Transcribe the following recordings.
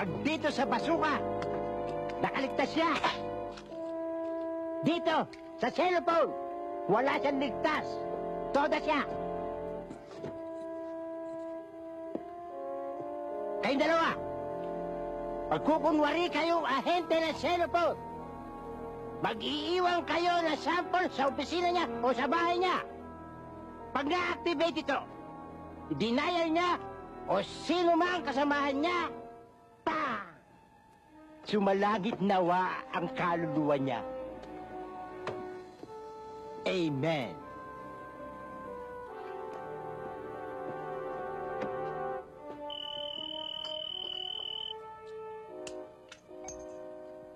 Pag dito sa basuka, nakaligtas siya. Dito, sa cellphone, wala siyang ligtas. Toda siya. Kayong dalawa, pagkukunwari kayong ahente ng cellphone, mag-iiwan kayo ng sample sa opisina niya o sa bahay niya. Pag na-activate ito, denial niya o sino man kasamahan niya! Sumalagit nawa ang kaluluwa niya. Amen.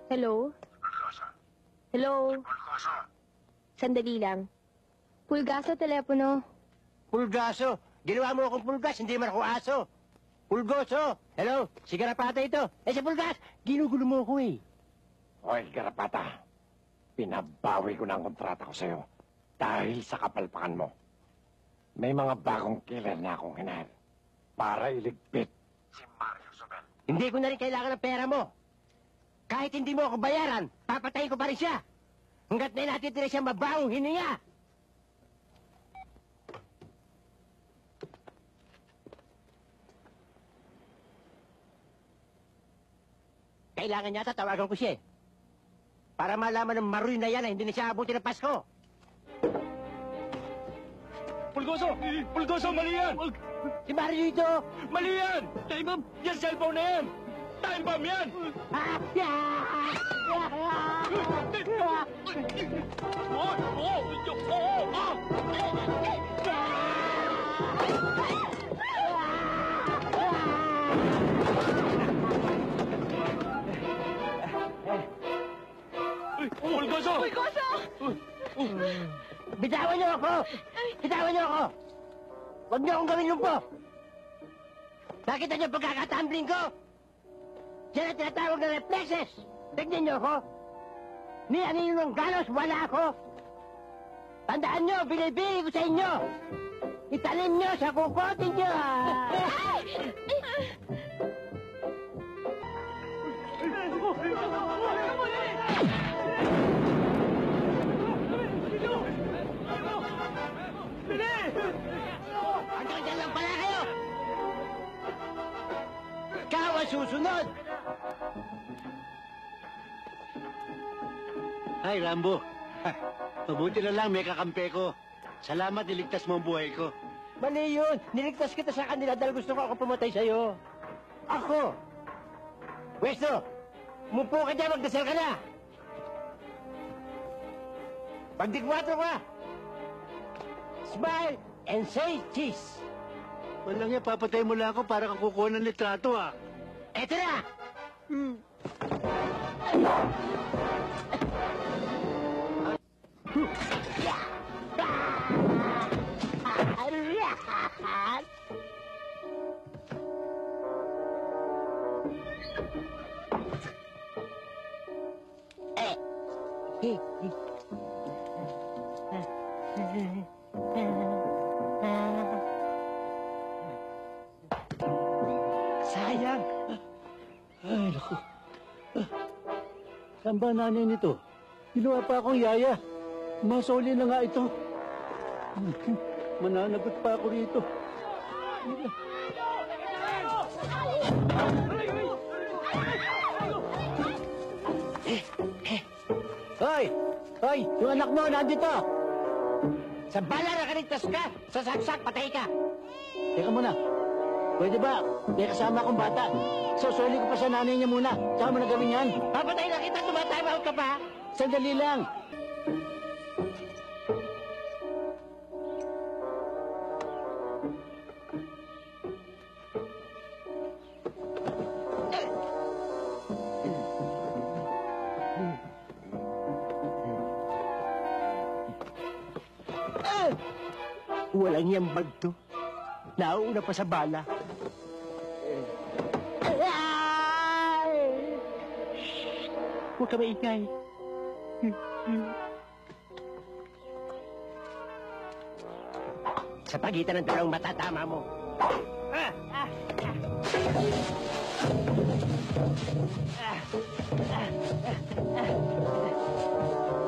Hello? Hello? Sandali lang. Pulgaso telepono. Pulgaso. Ginawa mo akong pulgas, hindi man ako aso. Pulgoso. Hello, si Garapata ito. Eh, si Pulgas, ginugulo mo ako eh. Hoy, Garapata. Pinabawi ko na ang kontrata ko sa'yo dahil sa kapalpakan mo. May mga bagong killer na akong hinahal para iligpit si Mario Sobel. Hindi ko na rin kailangan ng pera mo. Kahit hindi mo ako bayaran, papatayin ko pa rin siya. Hanggat may natitira siya mabawang hininga. Kailangan niya tatawagan ko siya eh. Para malaman ng maroy na yan na hindi na siya abuti ng Pasko. Pulgoso! Pulgoso, mali yan! Si Mario ito! Mali yan! Time bomb! Yan cellphone na yan! Time bomb yan! Ah! Ah! Oh! Oh! Oh! Pulgoso! Pulgoso! Bitawan niyo ako! Bitawan niyo ako! Huwag niyo akong gawin lumpo! Nakita niyo pagkakatumbling ko? Yan ang tinatawag na reflexes! Tignan niyo ako! Ni anino ng galos, wala ako! Tandaan niyo, binibili ko sa inyo! Italin niyo sa kukotin niyo! ah! Hanggang dyan lang pala kayo! Ikaw ang susunod! Ay, Rambo. Mabuti na lang may kakampi ko. Salamat, niligtas mo ang buhay ko. Mali yun! Niligtas kita sa kanila dahil gusto ko ako pumatay sa'yo. Ako! Westo! Mupo ka dyan, magdasal ka na! Pagdigwato ka! Smile and say cheese! Walang yan, papatay mo lang ako para kang kukuha ng litrato, ah. Eto na! Sayang. Ay, naku. Saan ba nanay nito? Ginawa pa akong yaya. Masoli na nga ito. Mananagot pa ako rito. Hoy! Hoy! Yung anak mo, nandito! Sa bala na kaligtas ka! Sa saksak, patay ka! Teka muna. Pwede ba? May kasama akong bata. Susuli ko pa sa nanay niya muna. Tsaka mo na gawin yan. Papatay na kita, tumatime out ka pa! Sandali lang. Walang yambag to. Nauuna pa sa bala. Huwag ka maingay. Sa pagitan ng dalawang mata, tama mo. Ah! Ah! Ah!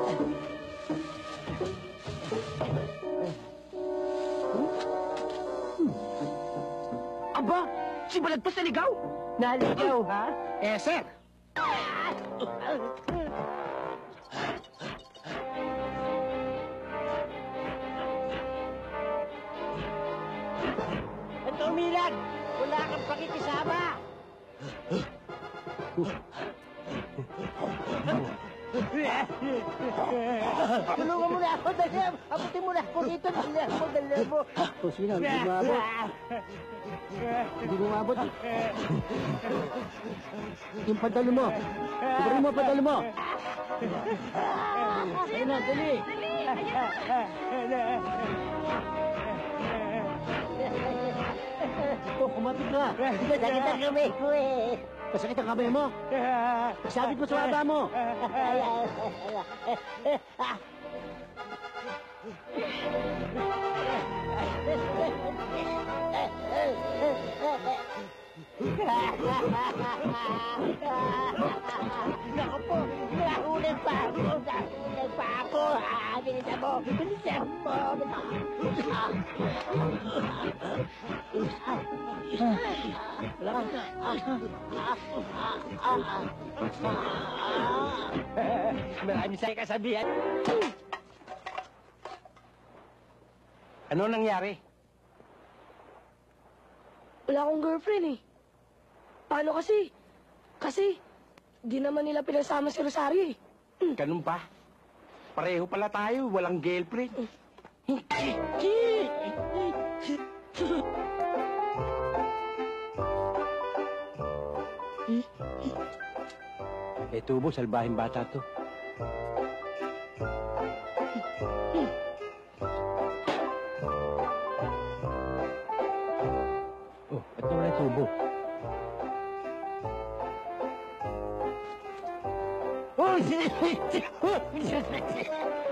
Aba, si Balagtas naligaw. Naligaw, ha? Eh, sir. Ito, Milag! Wala kang pakikisama! Tulungan mo na ako, dali! Abutin mo na ako dito, dali ako, dali mo! O, sige na, hindi maabot. Hindi mo maabot. Yung padalo mo. Tubarin mo, padalo mo. Ayun na, dali. Ito, kumapit ka. Sakit ang kamay ko eh! Masakit ang kamay mo. Sabit mo sa baba mo. Naku po, nahulog pa ako, nahulog pa ako. Ah, bilisan mo, bilisan mo. Marami sa'yo kasabihan. Ano nangyari? Wala akong girlfriend eh. Paano kasi? Kasi, di naman nila pinasama si Rosario eh. Ganun ba? Pareho pala tayo, walang girlfriend. Eh, tubo, salbahin bata to. Oh, ito na yung tubo. 你你你你你你